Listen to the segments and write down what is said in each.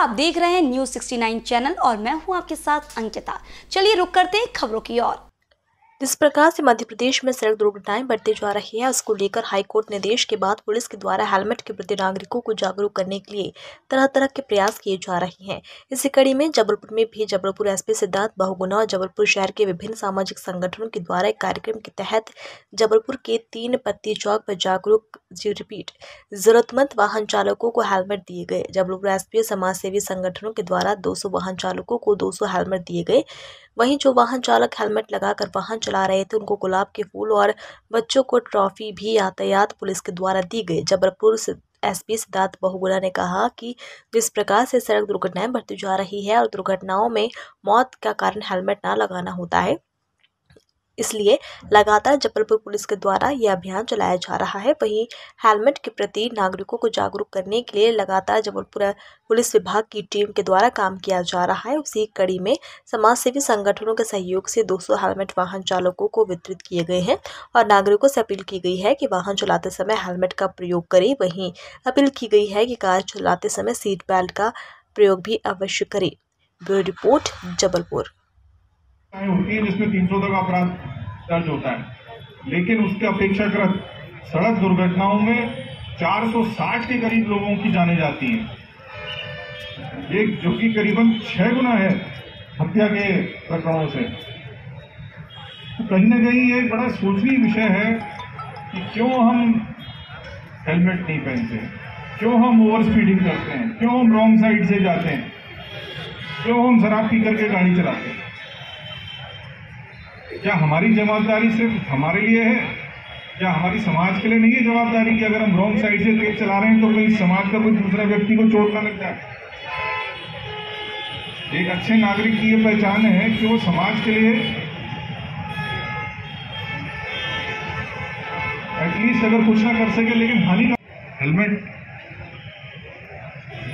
आप देख रहे हैं न्यूज़ 69 चैनल और मैं हूँ आपके साथ अंकिता। चलिए रुक करते हैं खबरों की ओर। जिस प्रकार से मध्य प्रदेश में सड़क दुर्घटनाएँ बढ़ती जा रही है, उसको लेकर हाईकोर्ट निर्देश के बाद पुलिस के द्वारा हेलमेट के प्रति नागरिकों को जागरूक करने के लिए तरह तरह के प्रयास किए जा रहे हैं। इसी कड़ी में जबलपुर में भी जबलपुर एसपी सिद्धार्थ बहुगुना और जबलपुर शहर के विभिन्न सामाजिक संगठनों के द्वारा एक कार्यक्रम के तहत जबलपुर के तीन पत्ती चौक पर जागरूक रिपीट, जरूरतमंद वाहन चालकों को हेलमेट दिए गए। जबलपुर एसपी समाज सेवी संगठनों के द्वारा दो सौ वाहन चालकों को दो सौ हेलमेट दिए गए। वहीं जो वाहन चालक हेलमेट लगाकर वाहन चला रहे थे, उनको गुलाब के फूल और बच्चों को ट्रॉफी भी यातायात पुलिस के द्वारा दी गई। जबलपुर एसपी सिद्धार्थ बहुगुणा ने कहा कि जिस प्रकार से सड़क दुर्घटनाएँ बढ़ती जा रही है और दुर्घटनाओं में मौत का कारण हेलमेट ना लगाना होता है इसलिए लगातार जबलपुर पुलिस के द्वारा यह अभियान चलाया जा रहा है। वहीं हेलमेट के प्रति नागरिकों को जागरूक करने के लिए लगातार जबलपुर पुलिस विभाग की टीम के द्वारा काम किया जा रहा है। उसी कड़ी में समाज सेवी संगठनों के सहयोग से 200 हेलमेट वाहन चालकों को वितरित किए गए हैं और नागरिकों से अपील की गई है कि वाहन चलाते समय हेलमेट का प्रयोग करें। वहीं अपील की गई है कि कार चलाते समय सीट बेल्ट का प्रयोग भी अवश्य करें। Bureau report, Jabalpur. होती है जिसमें तीन सौ तक अपराध दर्ज होता है। लेकिन उसके अपेक्षाकृत सड़क दुर्घटनाओं में 460 के करीब लोगों की जाने जाती हैं। एक जो कि करीबन छह गुना है हत्या के प्रकरणों से। तो कहीं ना कहीं ये बड़ा सोचनीय विषय है कि क्यों हम हेलमेट नहीं पहनते क्यों हम ओवर स्पीडिंग करते हैं? क्यों हम रॉन्ग साइड से जाते हैं? क्यों हम शराब पी करके गाड़ी चलाते हैं? क्या हमारी जवाबदारी सिर्फ़ हमारे लिए है? क्या हमारी समाज के लिए नहीं है जवाबदारी कि अगर हम रॉन्ग साइड से तेज चला रहे हैं तो कहीं समाज का कोई दूसरा व्यक्ति को चोट ना लग जाए? एक अच्छे नागरिक की यह पहचान है कि वो समाज के लिए एटलीस्ट अगर कुछ ना कर सके, लेकिन हानि हेलमेट,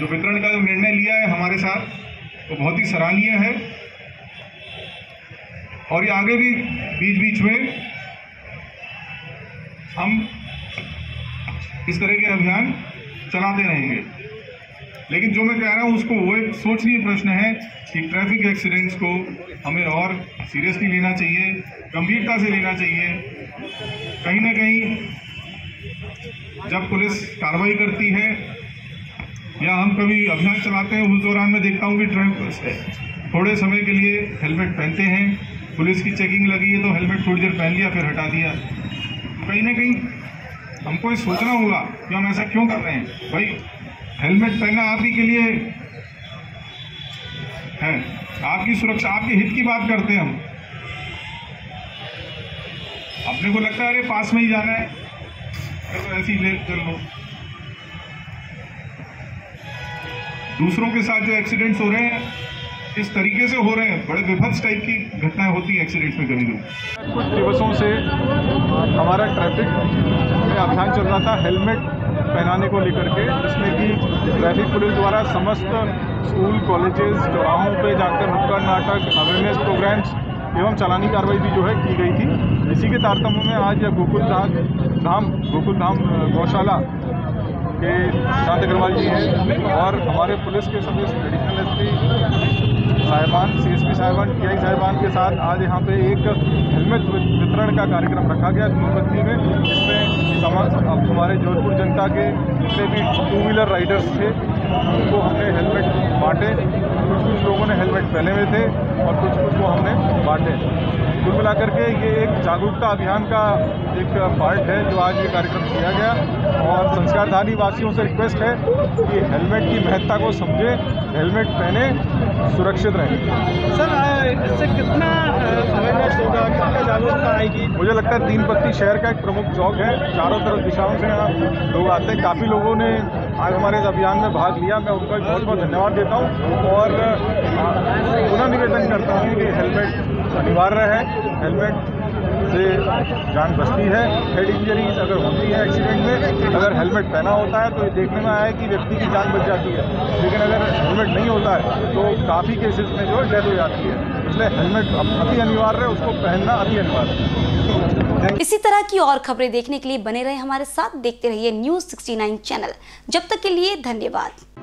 जो वितरण का जो निर्णय लिया है हमारे साथ, वो तो बहुत ही सराहनीय है। और ये आगे भी बीच बीच में हम इस तरह के अभियान चलाते रहेंगे। लेकिन जो मैं कह रहा हूँ, उसको वो एक सोचनीय प्रश्न है कि ट्रैफ़िक एक्सीडेंट्स को हमें और सीरियसली लेना चाहिए, गंभीरता से लेना चाहिए। कहीं ना कहीं जब पुलिस कार्रवाई करती है या हम कभी अभियान चलाते हैं, उस दौरान मैं देखता हूँ कि ट्रैफ़िक थोड़े समय के लिए हेलमेट पहनते हैं। पुलिस की चेकिंग लगी है तो हेलमेट थोड़ी देर पहन लिया, फिर हटा दिया। कहीं ना कहीं हमको ये सोचना होगा कि हम ऐसा क्यों कर रहे हैं? भाई हेलमेट पहनना आप ही के लिए है। आपकी सुरक्षा, आपके हित की बात करते हैं हम। अपने को लगता है, अरे, पास में ही जाना है। तो ऐसी ले कर लो। दूसरों के साथ जो एक्सीडेंट्स हो रहे हैं इस तरीके से हो रहे हैं। बड़े विभत्स टाइप की घटनाएँ होती हैं एक्सीडेंट्स में कभी कुछ दिवसों से हमारा ट्रैफ़िक में अभियान चल रहा था हेलमेट पहनाने को लेकर के, जिसमें कि ट्रैफ़िक पुलिस द्वारा समस्त स्कूल कॉलेजेस चौराहों पे जाकर नुक्कड़ नाटक अवेयरनेस प्रोग्राम्स एवं चालानी कार्रवाई भी जो है की गई थी। इसी के तारतम्य में आज गोकुल धाम धाम, गोकुल धाम गौशाला के शांत अग्रवाल जी हैं और हमारे पुलिस के सभी एडिशनल एस साहिबान सी एस पी साहिबान टी आई साहिबान के साथ आज यहाँ पे एक हेलमेट वितरण का कार्यक्रम रखा गया धूमबत्ती में, जिसमें हमारे जोधपुर जनता के जितने भी टू व्हीलर राइडर्स थे उनको हमने हेलमेट बांटे कुछ कुछ लोगों ने हेलमेट पहने हुए थे और कुछ कुछ को हमने बांटे। कुल मिलाकर के ये एक जागरूकता अभियान का एक पार्ट है जो आज ये कार्यक्रम किया गया और संस्कारधारी वासियों से रिक्वेस्ट है कि हेलमेट की महत्ता को समझे हेलमेट पहने सुरक्षित रहें। सर इससे कितना अवेयरनेस होगा कितना जागरूकता आएगी? मुझे लगता है तीन पत्ती शहर का एक प्रमुख चौक है चारों तरफ़ दिशाओं से यहाँ लोग आते हैं। काफ़ी लोगों ने आज हमारे इस अभियान में भाग लिया। मैं उनका बहुत बहुत धन्यवाद देता हूँ और पुनः निवेदन करता हूँ कि हेलमेट अनिवार्य है। हेलमेट से जान बचती है। हेड इंजरीज अगर होती है एक्सीडेंट में, अगर हेलमेट पहना होता है तो ये देखने में आया कि व्यक्ति की जान बच जाती है। लेकिन अगर हेलमेट नहीं होता है तो काफ़ी केसेस में जो है डेथ हो जाती है। इसलिए हेलमेट अति अनिवार्य है, उसको पहनना अति अनिवार्य है। इसी तरह की और खबरें देखने के लिए बने रहे हमारे साथ। देखते रहिए न्यूज़ 69 चैनल जब तक के लिए धन्यवाद।